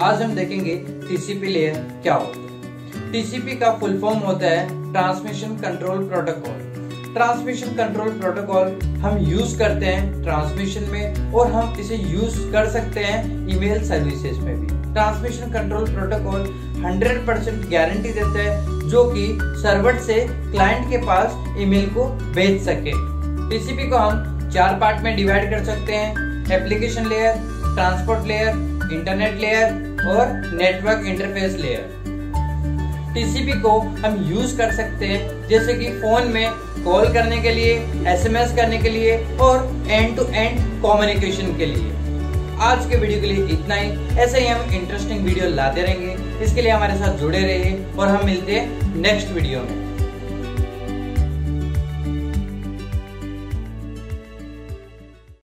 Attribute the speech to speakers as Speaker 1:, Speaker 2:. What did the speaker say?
Speaker 1: आज हम देखेंगे टीसीपी लेयर क्या होता है। टीसीपी का फुल फॉर्म होता है transmission control protocol transmission control protocol हम यूज़ करते हैं ट्रांसमिशन में और हम इसे यूज़ कर सकते हैं ईमेल सर्विसेज़ में भी। Transmission control protocol 100 percent guarantee देता है जो कि सर्वर से क्लाइंट के पास ईमेल को भेज सके। टीसीपी को हम चार पार्ट में डिवाइड कर सकते हैं। Application layer transport layer internet layer और नेटवर्क इंटरफेस लेयर टीसीपी को हम यूज़ कर सकते हैं, जैसे कि फ़ोन में कॉल करने के लिए एसएमएस करने के लिए और एंड टू एंड कम्युनिकेशन के लिए। आज के वीडियो के लिए इतना ही। ऐसे ही हम इंटरेस्टिंग वीडियो लाते रहेंगे। इसके लिए हमारे साथ जुड़े रहिए और हम मिलते हैं नेक्स्ट वीडियो में।